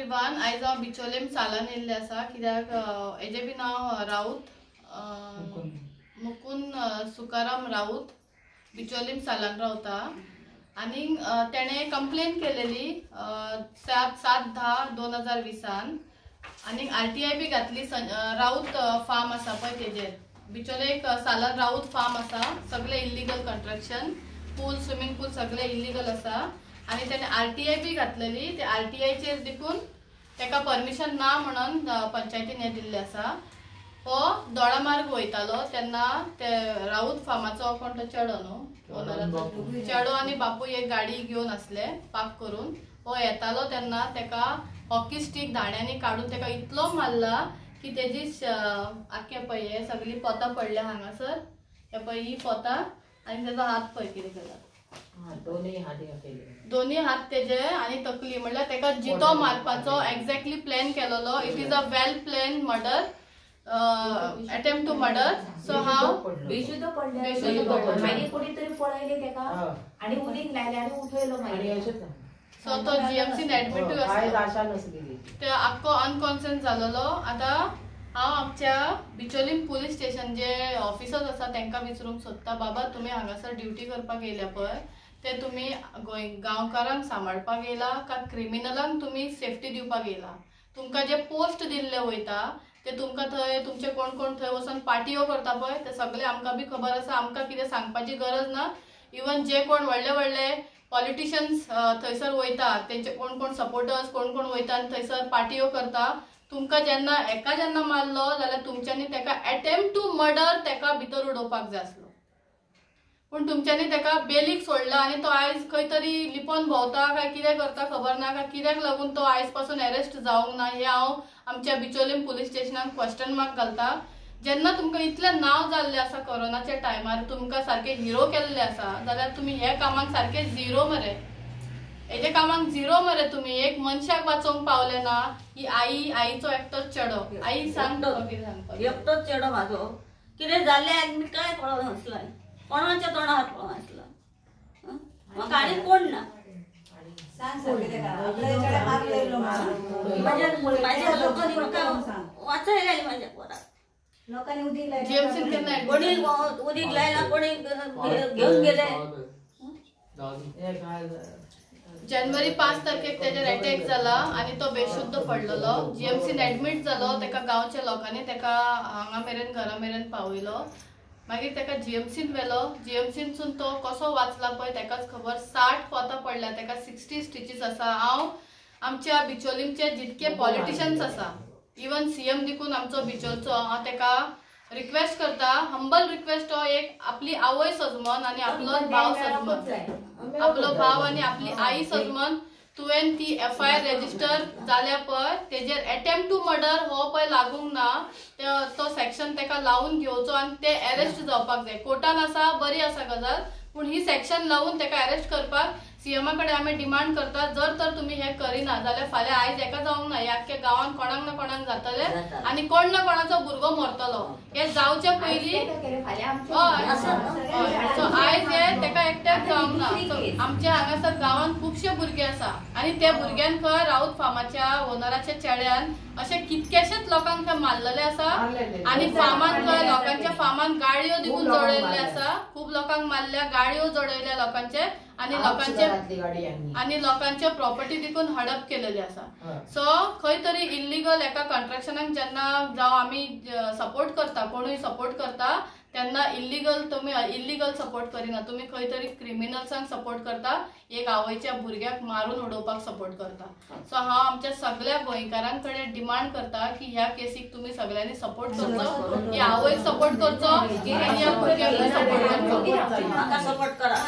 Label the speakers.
Speaker 1: Everyone आयज हांव बिचोलेम सालान येयल्लें आसा कित्याक हेजें बी नांव राऊत मुकुंद सुकाराम राऊत बिचोलीम सालान रावता आनी तेणें कंप्लेन केलेली सात सात धा दोन हजार विसान आनी आर टी आय बी घातली राऊत फार्म आसा पळय तेजेर बिचोले एक सालान राऊत फार्म आसा सगळे illegal construction pool swimming pool सगळे इल्लीगल आसा आनी तेणें आर टी आय बी घातलेली ते आर टी आयचेर देखून तेका परमिशन ना म्हणून पंचायतीन हें दिल्लें आसा. हो दोडामार्ग वयतालो तेन्ना ते राऊत फार्माचो कोण तो चेडो न्हू? ओनराचो चेडो आनी बापूय एक गाडी घेवन आसले पार्क करून. हो येतालो तेन्ना तेका हॉकी स्टीक धाड्यांनी काडून तेका इतलो मारला की तेजी आख्खे पळय हे सगळी पोतां पडल्या हांगासर. हे पळय ही पोतां आनी तेजो हात पळय कितें केला.
Speaker 2: दोन्ही हाती घातलेले.
Speaker 1: दोन्ही हात तेजे आणि तकली म्हणल्यार तेका जितो मारपाचो एक्झॅक्टली प्लॅन केलेलो. It is a well plan murder attempt to murder so हांव
Speaker 3: बेशुद्ध पडले.
Speaker 1: बेशुद्ध पडले.
Speaker 3: मागीर कोणी तरी पळयले तेका आणि उदीक लायले आणि उठयलो
Speaker 2: आणि
Speaker 3: मागीर
Speaker 2: अशेंच
Speaker 1: सो तो जीएमसीन
Speaker 2: आशा नसलेली.
Speaker 1: ते आख्खो अनकॉन्शियस जालोलो आतां हांव आमच्या बिचोलीम पुलीस स्टेशन जे ऑफिसर्स आसा तांकां विचारूंक सोदता बाबा तुमी हांगासर ड्युटी करपाक येयल्या पळय ते तुमी गोंय गांवकारांक सांबाळपाक येयला काय क्रिमिनलांक तुमी सेफ्टी दिवपाक येयला तुमकां जे पोस्ट दिल्ले वयता ते तुमकां थंय तुमचे कोण कोण थंय वचून पार्टियो करता पळय ते सगळे आमकां बी खबर आसा आमकां कितें सांगपाची गरज ना. इवन जे कोण व्हडले व्हडले पॉलिटिशियन्स थंयसर वयता तेंचे कोण कोण सपोर्टर्स कोण कोण वयता आनी थंयसर पार्टियो करता तुमकां जेन्ना एका जेन्ना मारलो जाल्यार तुमच्यांनी तेका एटेम्प्ट टू मर्डर तेका भितर उडोवपाक जाय आसलो. पूण तुमच्यांनी तेका बेलीक सोडला आनी तो आयज खंय तरी लिपोन भोंवता काय कितें करता खबर ना काय कित्याक लागून तो आयजपासून अरेस्ट जावंक ना हें हांव आमच्या बिचोलीम पुलीस स्टेशनाक क्वेश्चन मार्क घालता. जेन्ना तुमकां इतलें नांव जाल्लें आसा कोरोनाच्या टायमार तुमकां सारके हिरो केल्ले आसा जाल्यार तुमी हे कामाक सारके झिरो मरे. हेजे कामाक झिरो मरे तुमी एक मनशाक वाचोवंक पावले ना ही आई आईचो एकटोच चेडो. आई सांग कितें सांगपाक
Speaker 4: एकटोच चेडो म्हाजो कितें जालें आनी मी काय पळोवंक नासलां कोणाच्या तोंडार पळोवंक नासलां. हं? म्हाका आनी कोण ना? माझ्या माझ्या लोकांनी म्हाका वाचय पोराक
Speaker 3: लोकांनी
Speaker 4: कोणी उदीक लायला कोणी गेले?
Speaker 2: हे
Speaker 1: जानेवारी पाच तारखेक तेजेर अटॅक जाला आणि तो बेशुद्ध पडलेलो. जीएमसीन ऍडमिट जालो तेका गांवच्या लोकांनी तेका हांगा मेरेन घरा मेरेन पावयलो मागीर तेका जीएमसीन व्हेलो. जीएमसीनसून तो कसो वाचला पळय तेकाच खबर. साठ पोतां पडल्या. तेका सिक्स्टी स्टिचीस आसा. हांव आमच्या बिचोलीमचे जितके पॉलिटिशियन्स आसा इवन सीएम देखून आमचो बिचोलचो हांव तेका रिक्वेस्ट करता हंबल रिक्वेस्ट हो एक आपली आवय सजमन आणि आपलो भाव सजमन. आपलो भाव आणि आपली आई सजमन तुवें ती एफ आय आर रेजिस्टर जाल्या पळय तेजेर अटेम्प्ट टू मर्डर हो पळय लागूंक ना ते- तो सेक्शन तेका लावून घेवचो आनी ते अरेस्ट जावपाक जाय. कोर्टान आसा बरी आसा गजाल पूण ही सेक्शन लावून तेका अरेस्ट करपाक सीएमा कडेन आमी डिमांड करता जर तर तुमी हे करिना जाल्यार फाल्यां आयज एका जावंक ना ह्या आख्ख्या गांवांत कोणाक ना कोणाक जातले
Speaker 4: जाता.
Speaker 1: आनी कोण ना कोणाचो भुरगो मरतलो. हे जावचे पयलीं हय. सो आयज हे तेका एकट्याक जावंक ना. आमच्या हांगासर गांवांत खुबशे भुरगे आसा आनी त्या भुरग्यान खंय राऊत फार्माच्या ओनराच्या चेड्यान अशे कितकेशेच लोकांक मारलेले आसा. आणि फार्मान लोकांच्या फार्मान गाडयो देखून जडयल्ले. आसा खूप लोकांक मारल्या गाडयो जडयल्या लोकांचे आणि
Speaker 2: आप
Speaker 1: लोकांचे आणि लोकांचे प्रॉपर्टी देखून हडप केलेली आसा. सो खंय तरी इल्लीगल एका कॉन्ट्रॅक्शनाक जेन्ना जावं आमी सपोर्ट करता कोणूय सपोर्ट करता तेन्ना इल्लीगल तुमी इल्लीगल सपोर्ट करिना. तुमी खंय तरी क्रिमिनल्सांक सपोर्ट करता एक आवयच्या भुरग्याक मारून उडोवपाक सपोर्ट करता. सो हांव आमच्या सगळ्या गोंयकारां कडेन डिमांड करता की ह्या केसीक तुमी सगळ्यांनी सपोर्ट करचो ही आवयक सपोर्ट करचो आनी ह्या भुरग्याक सपोर्ट करचो.
Speaker 4: म्हाका सपोर्ट करा.